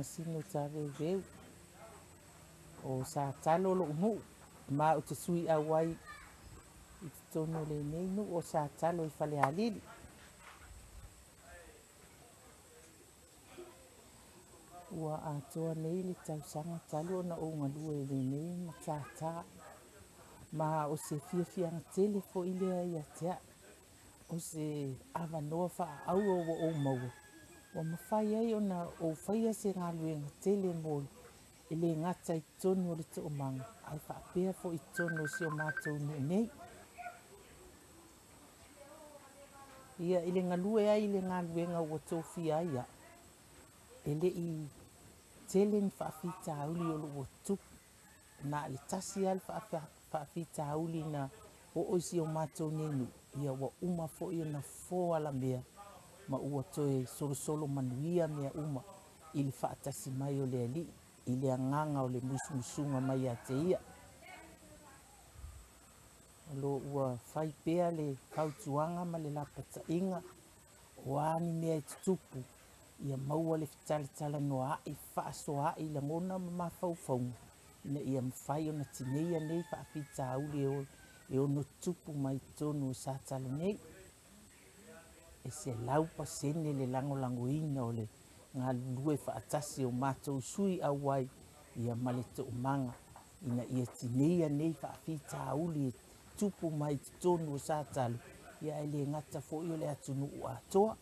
masino taveuveu o sa talo lo'u nu'u ma o te sui auai i te tonu lenei nu'u o sa talo i falealili ua atoa nei le tausaga talu ona ougalua e lenei ma tatā ma o se fiafiaga tele fo'i lea ia te a'i o se avanoa fa'aau o ua ou maua wa mawhai ai ona o whaia se ngā luenga te le mōi. E le ngata i tonu o le te omanga ai whaapea fo i tonu o si o mātou nui nei. Ia i le ngalue ai le ngā luenga o tau fi ai a e le i te le ni whaafita auli o lo o tuku na le tasi al whaafita auli na o oisi o mātou nenu ia wa uma umafo i o na fo ala mea. Ma ua toe solosolo manuia mea uma i le fa'atasi mai o le ali'i i le agaga o le musumusuga mai iā te ia. Lo ua fai pea le kautuaga ma le lapataʻiga o ani mea e tutupu ia maua le fetaletala faasoaʻi i lagona ma mafaufauga ina ia mafai ona tineia nei fa'afitauli e ono tupu mai tonu o sa tala nei e se lau pasene le lagolagoina o le galulue fa'atasi o matou sui auai ia ma le to'omaga ina ia tineia nei fa'afitauli e tupu mai totonu o sa talo ia e lē gata fo'i o le atunu'u atoa.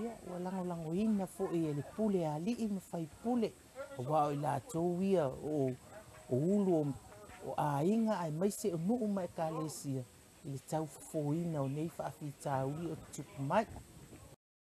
Ia, ua lagolagoina fo'i e le pule ali'i ma fai pule. Auā o i latou ia o o ulu o aiga ae maise o nu'u ma ekalesia le tau fofoina o nei faafitauli o tutupu mai.